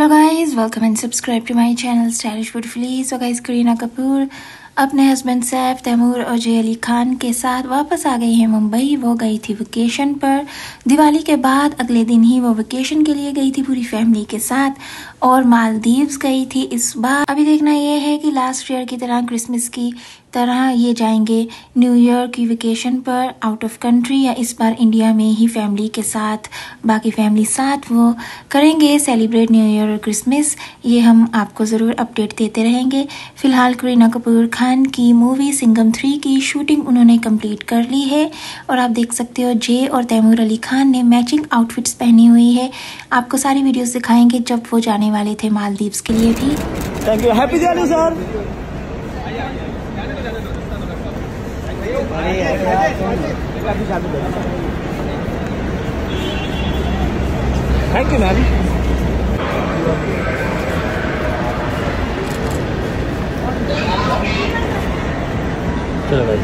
Hello guys welcome and subscribe to my channel stylish beautifully so guys Kareena Kapoor अपने husband Saif Taimur और जय अली खान के साथ वापस आ गई हैं मुंबई। वो गई थी वेकेशन पर। दिवाली के बाद अगले दिन ही वो वेकेशन के लिए गई थी पूरी फैमिली के साथ और मालदीव्स गई थी इस बार। अभी देखना ये है कि लास्ट ईयर की तरह क्रिसमस की तरह ये जाएँगे। न्यू ईयर की वेकेशन पर आउट ऑफ़ कंट्री या इस बार इंडिया में ही फैमिली के साथ, बाकी फैमिली साथ वो करेंगे सेलिब्रेट न्यू ईयर और क्रिसमस ये हम आपको ज़रूर अपडेट देते रहेंगे। फ़िलहाल करीना कपूर खान की मूवी सिंगम थ्री की शूटिंग उन्होंने कंप्लीट कर ली है। और आप देख सकते हो जे और तैमूर अली खान ने मैचिंग आउटफिट्स पहनी हुई है। आपको सारी वीडियोस दिखाएँगे जब वो जाने वाले थे मालदीव्स के लिए भी। Thank you happy sir thank you ma'am चलो भाई।